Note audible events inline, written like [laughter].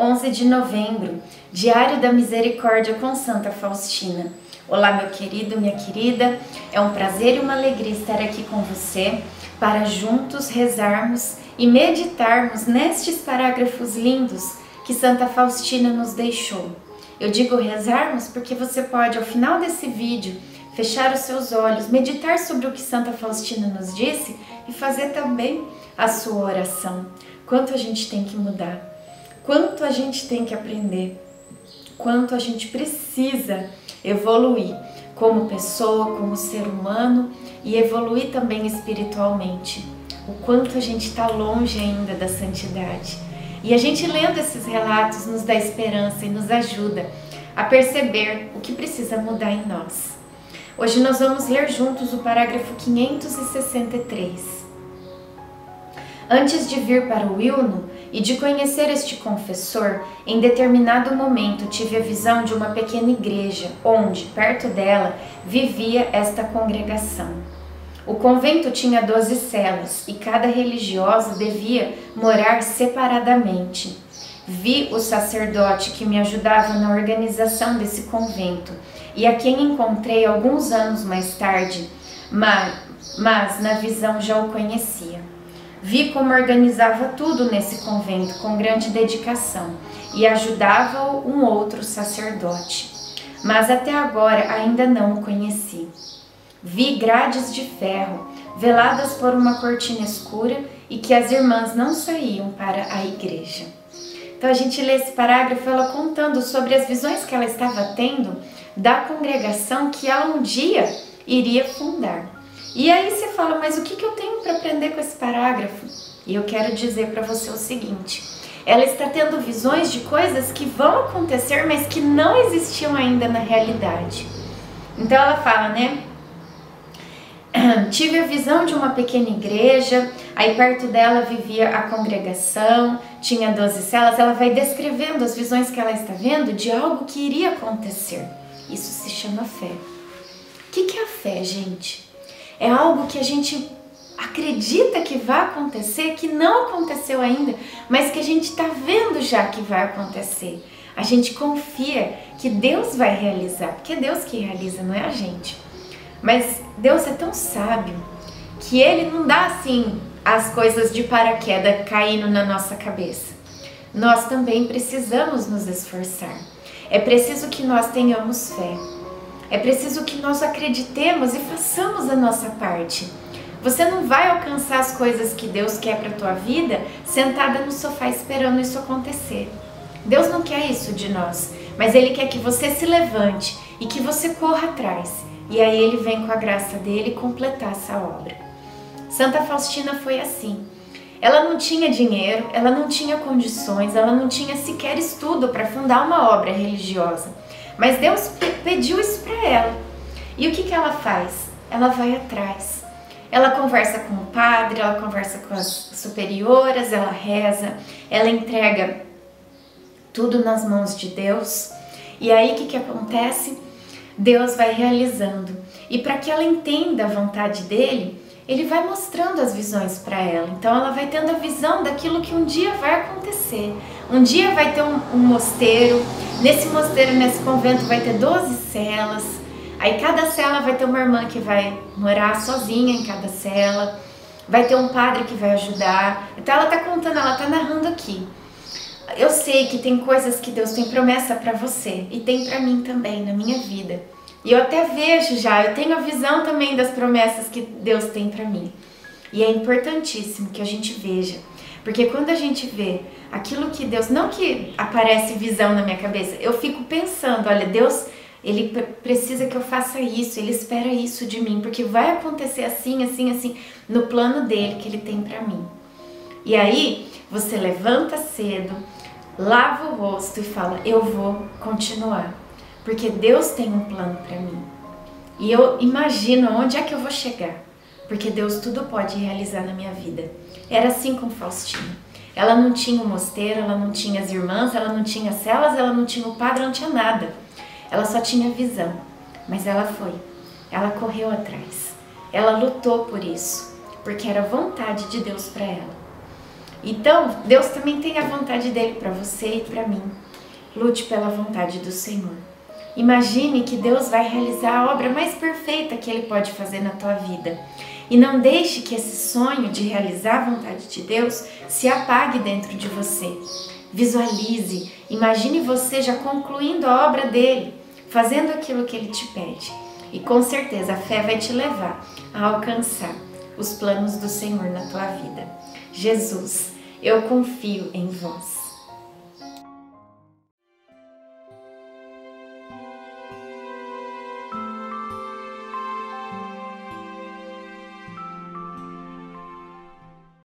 11 de novembro, Diário da Misericórdia com Santa Faustina. Olá, meu querido, minha querida, é um prazer e uma alegria estar aqui com você para juntos rezarmos e meditarmos nestes parágrafos lindos que Santa Faustina nos deixou. Eu digo rezarmos porque você pode, ao final desse vídeo, fechar os seus olhos, meditar sobre o que Santa Faustina nos disse e fazer também a sua oração. Quanto a gente tem que mudar quanto a gente tem que aprender, quanto a gente precisa evoluir como pessoa, como ser humano e evoluir também espiritualmente. O quanto a gente está longe ainda da santidade. E a gente lendo esses relatos nos dá esperança e nos ajuda a perceber o que precisa mudar em nós. Hoje nós vamos ler juntos o parágrafo 563. Antes de vir para o Wilno, e de conhecer este confessor, em determinado momento tive a visão de uma pequena igreja, onde, perto dela, vivia esta congregação. O convento tinha doze celas e cada religiosa devia morar separadamente. Vi o sacerdote que me ajudava na organização desse convento e a quem encontrei alguns anos mais tarde, mas, mas na visão já o conhecia. Vi como organizava tudo nesse convento com grande dedicação e ajudava um outro sacerdote. Mas até agora ainda não o conheci. Vi grades de ferro, veladas por uma cortina escura e que as irmãs não saíam para a igreja. Então a gente lê esse parágrafo ela contando sobre as visões que ela estava tendo da congregação que ela um dia iria fundar. E aí você fala, mas o que, que eu tenho para aprender com esse parágrafo? E eu quero dizer para você o seguinte: ela está tendo visões de coisas que vão acontecer, mas que não existiam ainda na realidade. Então ela fala, né? [clears throat] Tive a visão de uma pequena igreja, aí perto dela vivia a congregação, tinha 12 celas. Ela vai descrevendo as visões que ela está vendo de algo que iria acontecer. Isso se chama fé. O que, que é a fé, gente? É algo que a gente acredita que vai acontecer, que não aconteceu ainda, mas que a gente está vendo já que vai acontecer. A gente confia que Deus vai realizar, porque é Deus que realiza, não é a gente. Mas Deus é tão sábio que Ele não dá assim as coisas de paraquedas caindo na nossa cabeça. Nós também precisamos nos esforçar. É preciso que nós tenhamos fé. É preciso que nós acreditemos e façamos a nossa parte. Você não vai alcançar as coisas que Deus quer para a tua vida sentada no sofá esperando isso acontecer. Deus não quer isso de nós, mas Ele quer que você se levante e que você corra atrás. E aí Ele vem com a graça dele completar essa obra. Santa Faustina foi assim. Ela não tinha dinheiro, ela não tinha condições, ela não tinha sequer estudo para fundar uma obra religiosa. Mas Deus pediu isso para ela. E o que, que ela faz? Ela vai atrás. Ela conversa com o padre, ela conversa com as superioras, ela reza, ela entrega tudo nas mãos de Deus. E aí o que, que acontece? Deus vai realizando. E para que ela entenda a vontade dele, ele vai mostrando as visões para ela. Então ela vai tendo a visão daquilo que um dia vai acontecer. Um dia vai ter um, um mosteiro, Nesse mosteiro, nesse convento, vai ter 12 celas. Aí cada cela vai ter uma irmã que vai morar sozinha em cada cela. Vai ter um padre que vai ajudar. Então ela tá contando, ela tá narrando aqui. Eu sei que tem coisas que Deus tem promessa para você e tem para mim também na minha vida. E eu até vejo já, eu tenho a visão também das promessas que Deus tem para mim. E é importantíssimo que a gente veja porque quando a gente vê aquilo que Deus, não que aparece visão na minha cabeça, eu fico pensando, olha, Deus, ele precisa que eu faça isso, ele espera isso de mim, porque vai acontecer assim, assim, assim, no plano dele que ele tem para mim. E aí, você levanta cedo, lava o rosto e fala: "Eu vou continuar", porque Deus tem um plano para mim. E eu imagino onde é que eu vou chegar, porque Deus tudo pode realizar na minha vida. Era assim com Faustina. Ela não tinha o mosteiro, ela não tinha as irmãs, ela não tinha celas, ela não tinha o padre, não tinha nada. Ela só tinha visão. Mas ela foi. Ela correu atrás. Ela lutou por isso, porque era vontade de Deus para ela. Então, Deus também tem a vontade dele para você e para mim. Lute pela vontade do Senhor. Imagine que Deus vai realizar a obra mais perfeita que ele pode fazer na tua vida. E não deixe que esse sonho de realizar a vontade de Deus se apague dentro de você. Visualize, imagine você já concluindo a obra dele, fazendo aquilo que ele te pede. E com certeza a fé vai te levar a alcançar os planos do Senhor na tua vida. Jesus, eu confio em vós.